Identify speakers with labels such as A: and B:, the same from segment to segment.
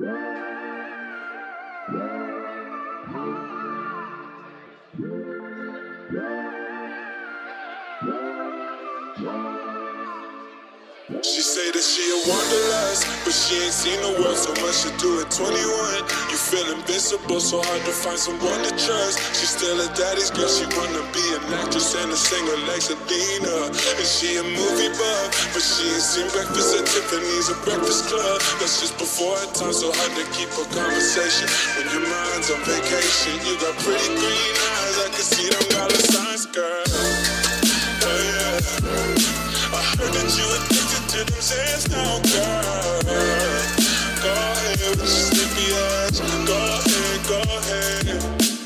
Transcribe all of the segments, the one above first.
A: Yeah. She say that she a wanderlust, but she ain't seen the world so much to do at 21. You feel invincible, so hard to find someone to trust. She still a daddy's girl, she wanna be an actress and a singer like Selena. And she a movie buff, but she ain't seen breakfast at Tiffany's or Breakfast Club. That's just before her time, so hard to keep a conversation. When your mind's on vacation, you got pretty green eyes, I can see them dollar signs, girl. Oh yeah. I heard that you ahead with your sleepy ass. Go ahead, go ahead.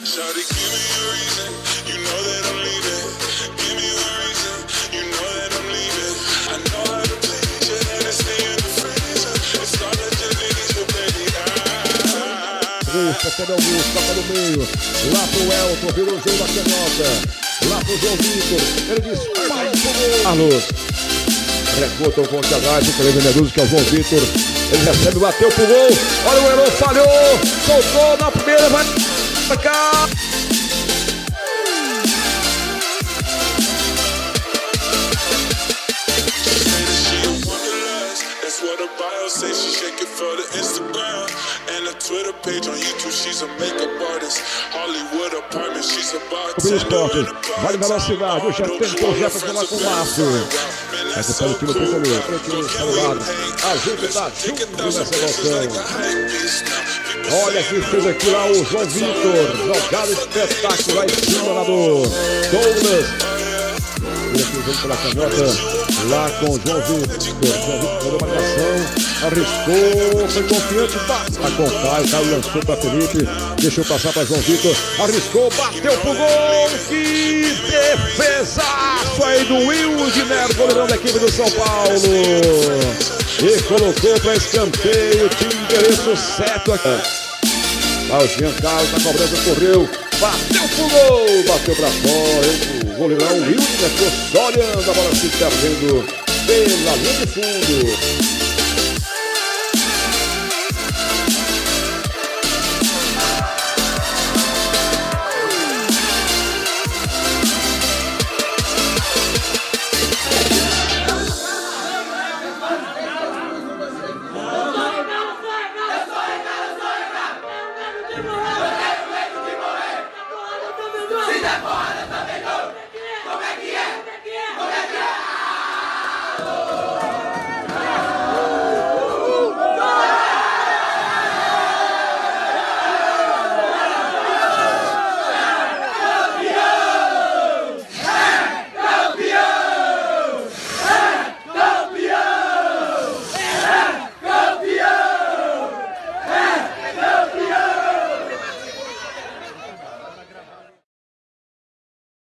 A: Shawty, give me a reason. You know that I'm leaving. Give me a reason. You know that I'm leaving. I know how to please you. And I stay in the freezer. It's all that you need, you baby.
B: Augusto, cadê Augusto? Toca no meio. Lá pro Elton, virou o jogo da canhota. Lá pro João Vitor. Ele diz, vai pro gol. Carlos. Recuta o ponte atrás, o Cleber Meduso, que é o João Vitor. Ele recebe, bateu pro gol. Olha o Heron, falhou. Soltou na primeira, vai cá.
A: Bio say. She shake it for the Instagram and a Twitter page on YouTube. She's a makeup artist. Hollywood apartment. She's a bartender.
B: Vale Velocidade, já tentou já com o Márcio. Essa pelo time tricolor, frente celular. A gente tá junto nessa emoção. Olha que fez aqui lá o João Vitor. Jogada espetacular em cima lá do Douglas. Ele aqui o jogo pela canhota. Lá com o João Vitor. João Vitor marcação. Arriscou, foi confiante, bate. A o Caio, lançou para Felipe. Deixou passar para João Vitor. Arriscou, bateu pro gol. Que defesaço aí do Wildner, goleirão da equipe do São Paulo. E colocou para escanteio. Tinha endereço certo aqui. Lá o Jean Carlos na cobrança correu, bateu pro gol, bateu pra fora. O goleirão Wilder ficou só olhando a bola se perdendo pela linha de fundo. step on.